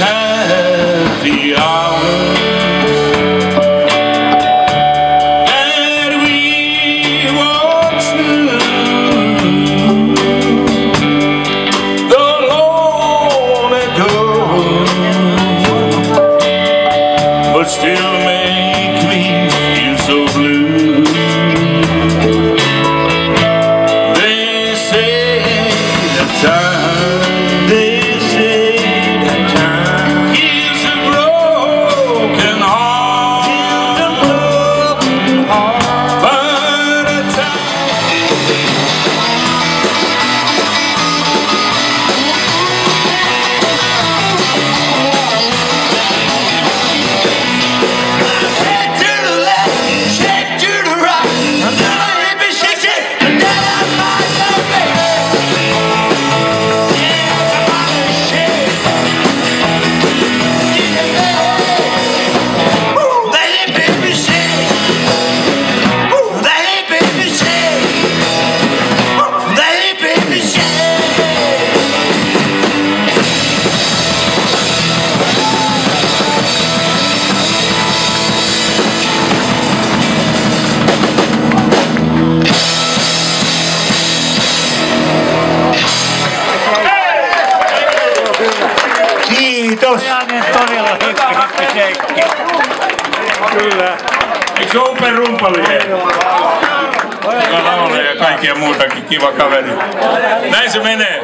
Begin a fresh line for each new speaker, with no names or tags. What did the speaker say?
time.
kaikki.
Kyllä.
Eikö se ole upea rumpali? Hyvä ja kaikkia muutakin. Kiva kaveri. Näin se menee.